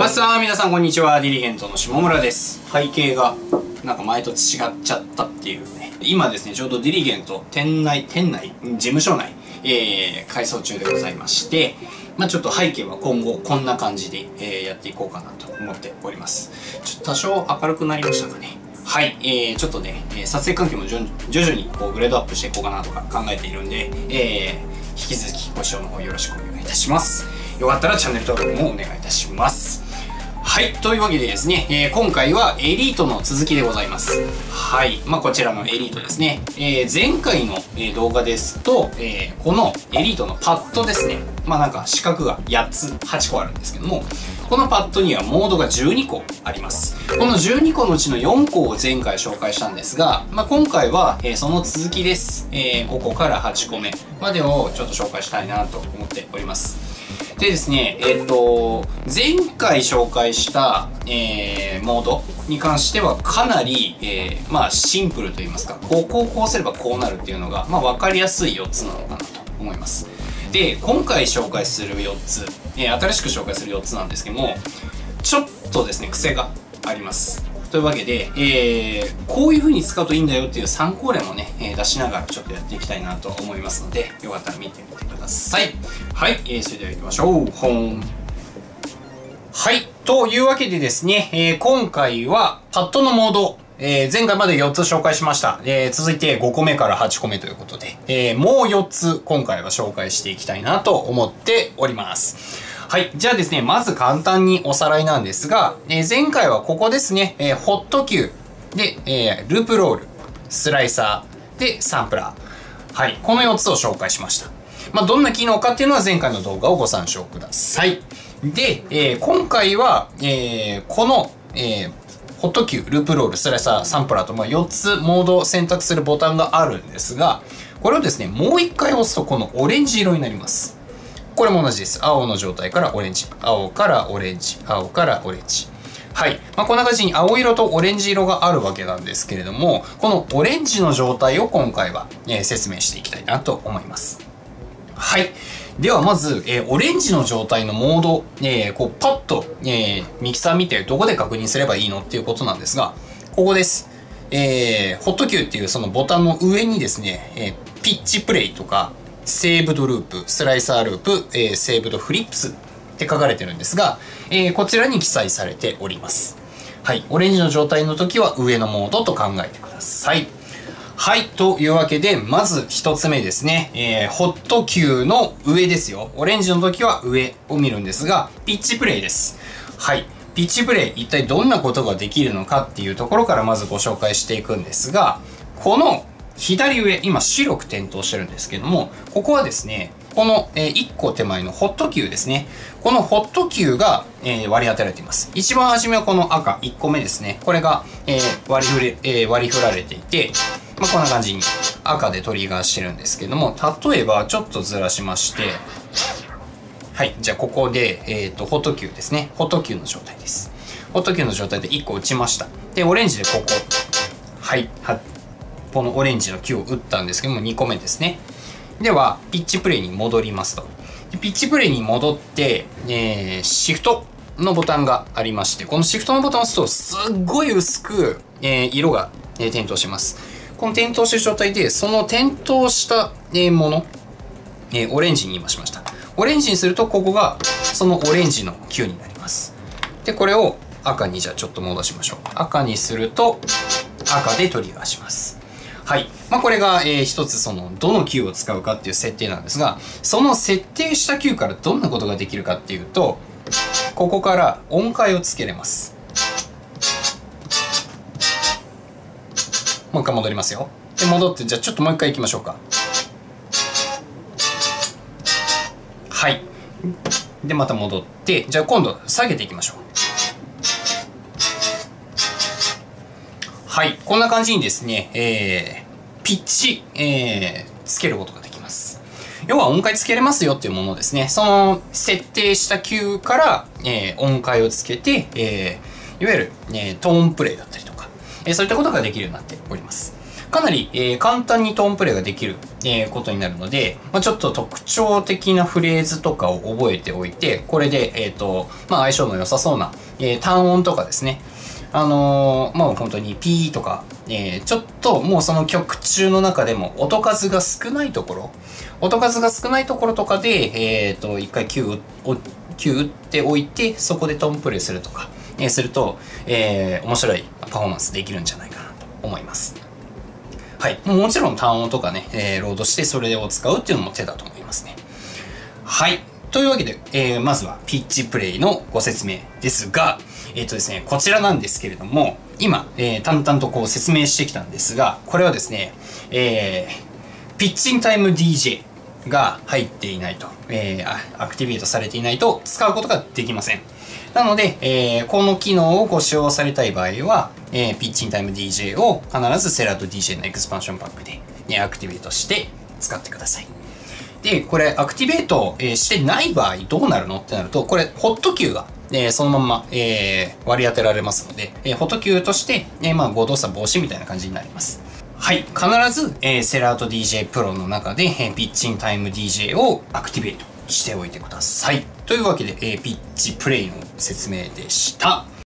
マスター皆さんこんにちは。ディリゲントの下村です。背景がなんか前と違っちゃったっていうね。今ですねちょうどディリゲント店内店内事務所内えー、改装中でございましてまあちょっと背景は今後こんな感じで、えー、やっていこうかなと思っております。ちょっと多少明るくなりましたかね。はい、えー、ちょっとね、撮影環境も徐々にこうグレードアップしていこうかなとか考えているんで、えー、引き続きご視聴の方よろしくお願いいたします。よかったらチャンネル登録もお願いいたします。はい。というわけでですね、えー、今回はエリートの続きでございます。はい。まあ、こちらのエリートですね。えー、前回の、動画ですと、えー、このエリートのパッドですね。まあ、なんか四角が8つ、8個あるんですけども、このパッドにはモードが12個あります。この12個のうちの4個を前回紹介したんですが、まあ、今回は、えその続きです。え5個から8個目までをちょっと紹介したいなと思っております。でですね、えっ、ー、と、前回紹介した、えー、モードに関してはかなり、えー、まあシンプルと言いますか、こう、こう、こうすればこうなるっていうのが、まあ分かりやすい4つなのかなと思います。で、今回紹介する4つ、えー、新しく紹介する4つなんですけども、ちょっとですね、癖があります。というわけで、えー、こういう風に使うといいんだよっていう参考例もね、えー、出しながらちょっとやっていきたいなと思いますので、よかったら見てみてください。はい、えー、それでは行きましょう。本。はい、というわけでですね、えー、今回はパッドのモード、えー、前回まで4つ紹介しました。えー、続いて5個目から8個目ということで、えー、もう4つ今回は紹介していきたいなと思っております。はい。じゃあですね、まず簡単におさらいなんですが、えー、前回はここですね、えー、ホット Q で、えー、ループロール、スライサー、で、サンプラー。はい。この4つを紹介しました。まあ、どんな機能かっていうのは前回の動画をご参照ください。で、えー、今回は、えー、この、えー、ホット Q、ループロール、スライサー、サンプラーと、まあ、4つモードを選択するボタンがあるんですが、これをですね、もう1回押すとこのオレンジ色になります。これも同じです。青の状態からオレンジ。青からオレンジ。青からオレンジ。はい。まあ、こんな感じに青色とオレンジ色があるわけなんですけれども、このオレンジの状態を今回は、え、説明していきたいなと思います。はい。ではまず、えー、オレンジの状態のモード、えー、こうパッと、えー、ミキサー見てどこで確認すればいいのっていうことなんですが、ここです。えー、ホット Q っていうそのボタンの上にですね、え、 Pitch Play とか、 Saved Loop、 Slicer Loop、えー、 Saved Flips って書かれてるんですが、えー、こちらに記載されております。はい。オレンジの状態の時は上のモードと考えてください。はい。というわけで、まず一つ目ですね。えー、ホット Q の上ですよ。オレンジの時は上を見るんですが、ピッチプレイです。はい。ピッチプレイ、一体どんなことができるのかっていうところからまずご紹介していくんですが、この左上、今白く点灯してるんですけども、ここはですね、この、え、1個手前のホット球ですね。このホット球が、え、割り当てられています。一番初めはこの赤1個目ですね。これが、え、割り振れ、え、割り振られていて、まあ、こんな感じに赤でトリガーしてるんですけども、例えばちょっとずらしまして、はい。じゃあここで、えっ、ー、と、ホット球ですね。ホット球の状態です。ホット球の状態で1個打ちました。で、オレンジでここ。はい。はこのオレンジの木を打ったんですけども、2個目ですね。では、ピッチプレイに戻りますと。ピッチプレイに戻って、えー、シフトのボタンがありまして、このシフトのボタンを押すと、すっごい薄く、えー、色が、えー、点灯します。この点灯してる状態で、その点灯した、え、もの、え、オレンジに今しました。オレンジにすると、ここが、そのオレンジの Q になります。で、これを赤にじゃあちょっと戻しましょう。赤にすると、赤でトリガーします。はい。まあ、これが、えー、一つその、どの Q を使うかっていう設定なんですが、その設定した Q からどんなことができるかっていうと、ここから音階をつけれます。もう一回戻りますよ。で、戻って、じゃあちょっともう一回行きましょうか。はい。で、また戻って、じゃあ今度下げていきましょう。はい。こんな感じにですね、えー、ピッチ、えー、つけることができます。要は音階つけれますよっていうものですね。その設定した Q から、えー、音階をつけて、えー、いわゆる、えー、トーンプレイだったりとか、えー、そういったことができるようになっております。かなり、えー、簡単にトーンプレイができる、えー、ことになるので、まあ、ちょっと特徴的なフレーズとかを覚えておいて、これで、えっ、ー、と、まあ、相性の良さそうな、えー、単音とかですね、あのー、まあ本当に P とか、えー、ちょっともうその曲中の中でも音数が少ないところ、音数が少ないところとかで、えっ、ー、と、一回 Q を、Q 打っておいて、そこでトンプレイするとか、えー、すると、えー、面白いパフォーマンスできるんじゃないかなと思います。はい。もちろん単音とかね、えー、ロードしてそれを使うっていうのも手だと思いますね。はい。というわけで、えー、まずはピッチプレイのご説明ですが、えっ、ー、とですね、こちらなんですけれども、今、えー、淡々とこう説明してきたんですが、これはですね、えー、ピッチングタイム DJ が入っていないと、えー、 activate されていないと使うことができません。なので、えー、この機能をご使用されたい場合は、えー、ピッチングタイム DJ を必ずセラート DJ のエクスパンションパックで、ね、 activate して使ってください。で、これ activate、えー、してない場合どうなるのってなると、これ Hot Cue がえー、そのまま、えー、割り当てられますので、えー、フォトキューとして、えー、まあ、誤動作防止みたいな感じになります。はい。必ず、えー、セラート DJ プロの中で、えー、ピッチンタイム DJ をアクティベートしておいてください。というわけで、えー、ピッチプレイの説明でした。